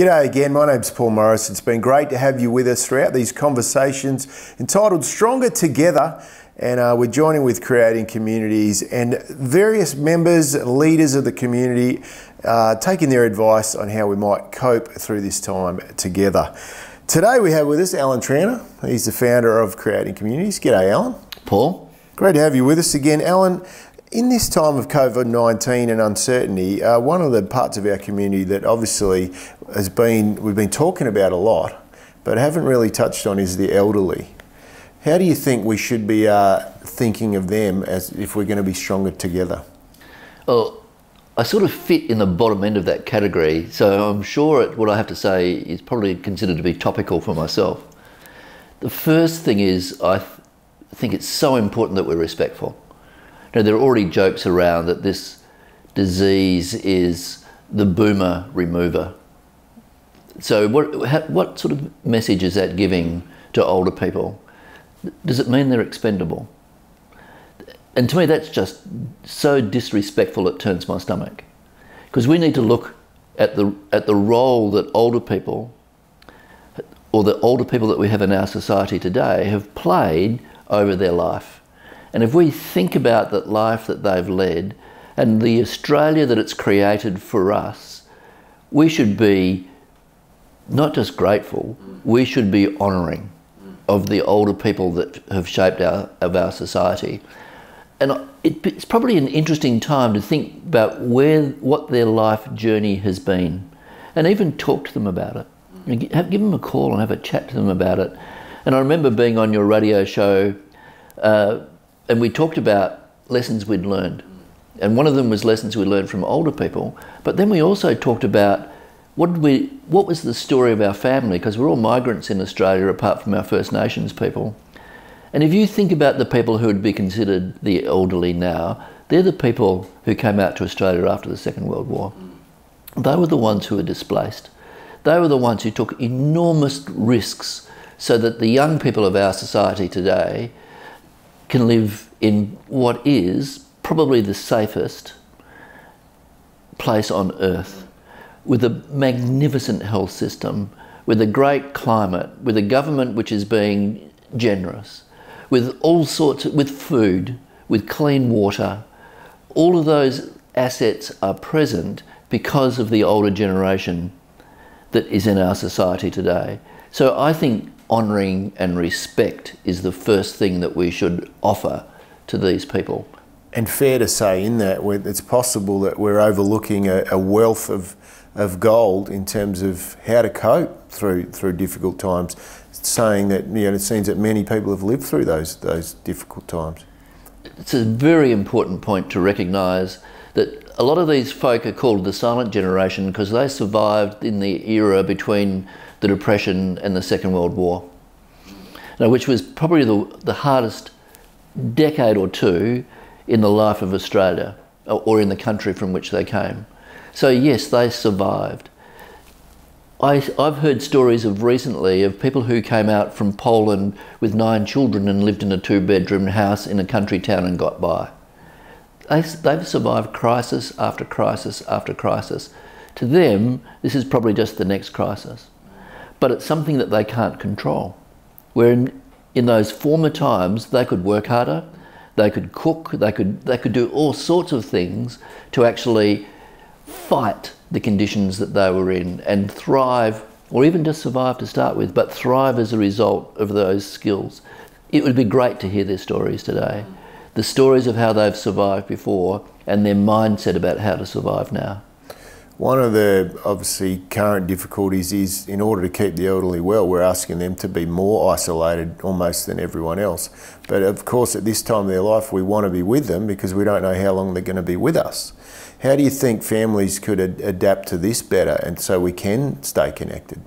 G'day again, my name's Paul Morris. It's been great to have you with us throughout these conversations entitled Stronger Together. And uh, we're joining with Creating Communities and various members, leaders of the community, uh, taking their advice on how we might cope through this time together. Today we have with us Allan Tranter. He's the founder of Creating Communities. G'day, Allan. Paul. Great to have you with us again, Allan. In this time of COVID 19 and uncertainty, uh, one of the parts of our community that obviously has been, we've been talking about a lot, but haven't really touched on is the elderly. How do you think we should be uh, thinking of them as if we're going to be stronger together? Well, I sort of fit in the bottom end of that category, so I'm sure it, what I have to say is probably considered to be topical for myself. The first thing is I th think it's so important that we're respectful. Now, there are already jokes around that this disease is the boomer remover. So, what, what sort of message is that giving to older people? Does it mean they're expendable? And to me, that's just so disrespectful it turns my stomach. Because we need to look at the, at the role that older people, or the older people that we have in our society today, have played over their life. And if we think about that life that they've led and the Australia that it's created for us, we should be not just grateful, we should be honouring of the older people that have shaped our, of our society. And it, it's probably an interesting time to think about where, what their life journey has been and even talk to them about it. Have, give them a call and have a chat to them about it. And I remember being on your radio show uh, and we talked about lessons we'd learned. And one of them was lessons we learned from older people. But then we also talked about what, we, what was the story of our family, because we're all migrants in Australia apart from our First Nations people. And if you think about the people who would be considered the elderly now, they're the people who came out to Australia after the Second World War. They were the ones who were displaced. They were the ones who took enormous risks so that the young people of our society today can live in what is probably the safest place on earth with a magnificent health system, with a great climate, with a government which is being generous, with all sorts, of, with food, with clean water. All of those assets are present because of the older generation that is in our society today. So I think honouring and respect is the first thing that we should offer to these people. And fair to say, in that, it's possible that we're overlooking a, a wealth of, of gold in terms of how to cope through through difficult times. Saying that you know, it seems that many people have lived through those those difficult times. It's a very important point to recognise that a lot of these folk are called the silent generation because they survived in the era between the Depression and the Second World War, now, which was probably the, the hardest decade or two in the life of Australia or in the country from which they came. So, yes, they survived. I, have heard stories of recently of people who came out from Poland with nine children and lived in a two bedroom house in a country town and got by. They, they've survived crisis after crisis after crisis. To them, this is probably just the next crisis but it's something that they can't control. Where in, in those former times, they could work harder, they could cook, they could, they could do all sorts of things to actually fight the conditions that they were in and thrive, or even just survive to start with, but thrive as a result of those skills. It would be great to hear their stories today. The stories of how they've survived before and their mindset about how to survive now. One of the obviously current difficulties is in order to keep the elderly well, we're asking them to be more isolated almost than everyone else. But of course, at this time of their life, we want to be with them because we don't know how long they're going to be with us. How do you think families could ad adapt to this better and so we can stay connected?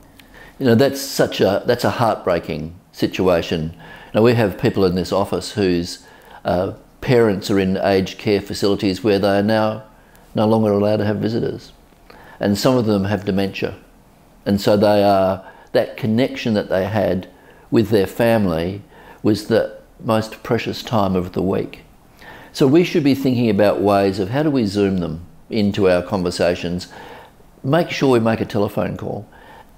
You know, that's such a, that's a heartbreaking situation. Now, we have people in this office whose uh, parents are in aged care facilities where they are now no longer allowed to have visitors and some of them have dementia. And so they are, that connection that they had with their family was the most precious time of the week. So we should be thinking about ways of how do we zoom them into our conversations, make sure we make a telephone call,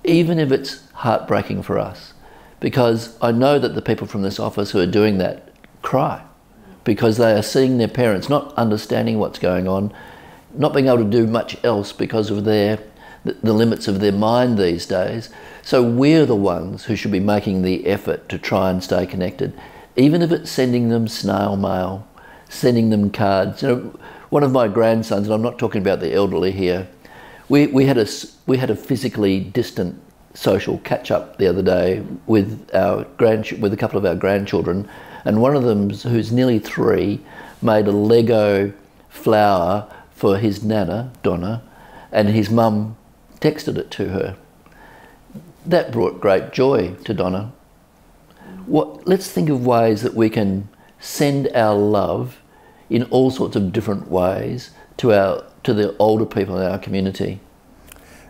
even if it's heartbreaking for us. Because I know that the people from this office who are doing that cry because they are seeing their parents not understanding what's going on, not being able to do much else because of their the limits of their mind these days. So we're the ones who should be making the effort to try and stay connected, even if it's sending them snail mail, sending them cards. You know, one of my grandsons, and I'm not talking about the elderly here, we, we, had a, we had a physically distant social catch up the other day with our grand, with a couple of our grandchildren, and one of them, who's nearly three, made a Lego flower for his nana, Donna, and his mum texted it to her. That brought great joy to Donna. What, let's think of ways that we can send our love in all sorts of different ways to our to the older people in our community.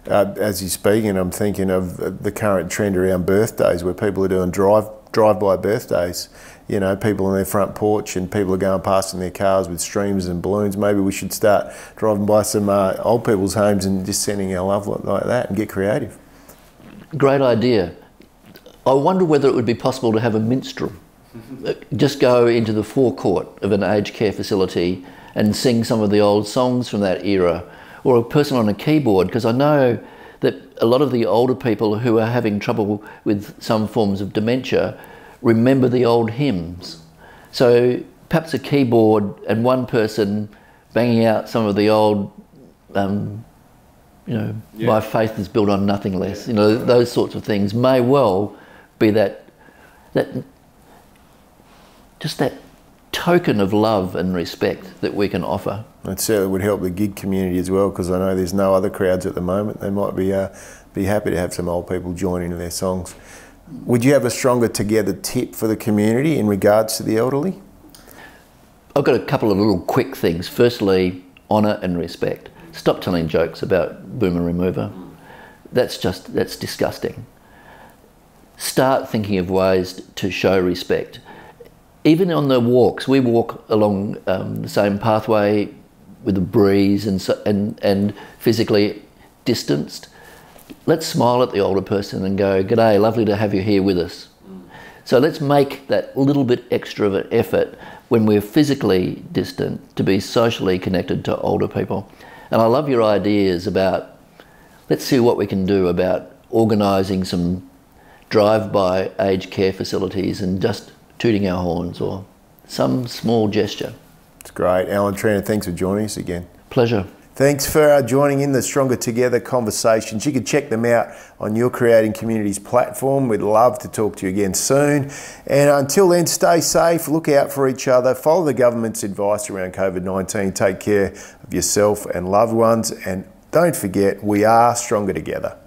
Uh, as you're speaking, I'm thinking of the current trend around birthdays, where people are doing drive drive-by birthdays. You know, people on their front porch and people are going past in their cars with streams and balloons. Maybe we should start driving by some uh, old people's homes and just sending our love like that and get creative. Great idea. I wonder whether it would be possible to have a minstrel. Just go into the forecourt of an aged care facility and sing some of the old songs from that era, or a person on a keyboard, because I know that a lot of the older people who are having trouble with some forms of dementia remember the old hymns. So perhaps a keyboard and one person banging out some of the old, um, you know, yeah. my faith is built on nothing less. You know, those sorts of things may well be that that just that token of love and respect that we can offer. It certainly would help the gig community as well because I know there's no other crowds at the moment. They might be uh, be happy to have some old people join into their songs. Would you have a stronger together tip for the community in regards to the elderly? I've got a couple of little quick things. Firstly, honour and respect. Stop telling jokes about boomer remover. That's just that's disgusting. Start thinking of ways to show respect. Even on the walks, we walk along um, the same pathway with a breeze and, so, and, and physically distanced. Let's smile at the older person and go, G'day, lovely to have you here with us. So let's make that little bit extra of an effort when we're physically distant to be socially connected to older people. And I love your ideas about let's see what we can do about organising some drive-by aged care facilities and just tooting our horns or some small gesture. It's great. Allan Tranter, thanks for joining us again. Pleasure. Thanks for uh, joining in the Stronger Together conversations. You can check them out on your Creating Communities platform. We'd love to talk to you again soon. And until then, stay safe, look out for each other, follow the government's advice around COVID 19, take care of yourself and loved ones, and don't forget, we are stronger together.